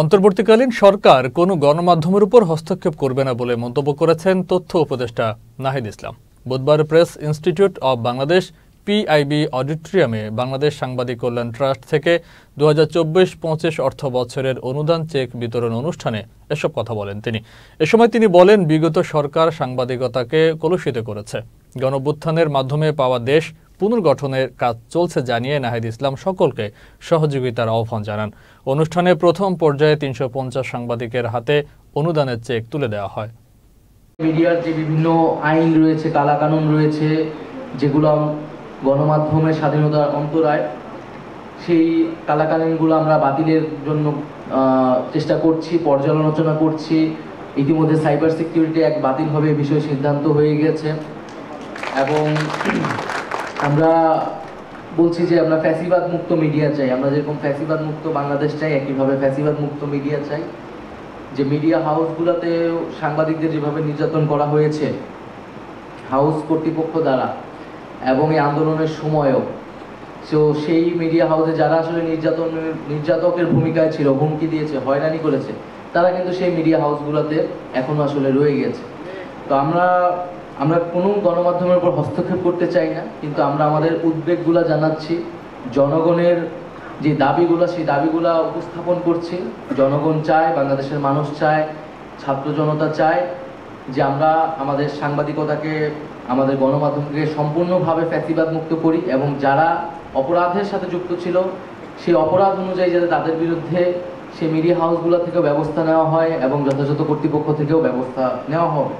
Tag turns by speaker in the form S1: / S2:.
S1: অন্তর্বর্তীকালীন সরকার কোনো গণমাধ্যমের উপর হস্তক্ষেপ করবে না বলে মন্তব্য করেছেন তথ্য উপদেষ্টা নাহিদ ইসলাম। বুধবার press institute of Bangladesh, PIB অডিটোরিয়ামে বাংলাদেশ সাংবাদিক কল্যাণ ট্রাস্ট থেকে দু হাজার চব্বিশ পঁচিশ অর্থ বছরের অনুদান চেক বিতরণ অনুষ্ঠানে এসব কথা বলেন তিনি। এ সময় তিনি বলেন, বিগত সরকার সাংবাদিকতাকে কলুষিত করেছে। গণভ্যুত্থানের মাধ্যমে পাওয়া দেশ পুনর্গঠনের কাজ চলছে জানিয়ে নাহিদ ইসলাম সকলকে সহযোগিতার আহ্বান জানান। অনুষ্ঠানে প্রথম পর্যায়ে তিনশো পঞ্চাশ সাংবাদিকের হাতে অনুদানের চেক তুলে দেওয়া হয়।
S2: মিডিয়ার যে বিভিন্ন আইন রয়েছে, কালাকানুন রয়েছে, যেগুলো গণমাধ্যমের স্বাধীনতার অন্তরায়, সেই কালাকানুনগুলো আমরা বাতিলের জন্য চেষ্টা করছি, পর্যালোচনা করছি। ইতিমধ্যে সাইবার সিকিউরিটি এক বাতিল হবে বিষয়ে সিদ্ধান্ত হয়ে গেছে। এবং আমরা বলছি যে আমরা ফ্যাসিবাদ মুক্ত মিডিয়া চাই। আমরা যেরকম ফ্যাসিবাদ মুক্ত বাংলাদেশ চাই, একইভাবে ফ্যাসিবাদ মুক্ত মিডিয়া চাই। যে মিডিয়া হাউসগুলোতে সাংবাদিকদের যেভাবে নির্যাতন করা হয়েছে, হাউস কর্তৃপক্ষ দ্বারা, এবং এই আন্দোলনের সময়ও, তো সেই মিডিয়া হাউসে যারা আসলে নির্যাতন নির্যাতকের ভূমিকায় ছিল, হুমকি দিয়েছে, হয়রানি করেছে, তারা কিন্তু সেই মিডিয়া হাউসগুলোতে এখনও আসলে রয়ে গেছে। তো আমরা আমরা কোনো গণমাধ্যমের উপর হস্তক্ষেপ করতে চাই না, কিন্তু আমরা আমাদের উদ্বেগগুলো জানাচ্ছি, জনগণের যে দাবিগুলো, সেই দাবিগুলো উপস্থাপন করছি। জনগণ চায়, বাংলাদেশের মানুষ চায়, ছাত্র জনতা চায় যে আমরা আমাদের সাংবাদিকতাকে, আমাদের গণমাধ্যমকে সম্পূর্ণভাবে ফ্যাসিবাদ মুক্ত করি এবং যারা অপরাধের সাথে যুক্ত ছিল, সেই অপরাধ অনুযায়ী যাতে তাদের বিরুদ্ধে সেই মিডিয়া হাউসগুলো থেকেও ব্যবস্থা নেওয়া হয় এবং যথাযথ কর্তৃপক্ষ থেকেও ব্যবস্থা নেওয়া হবে।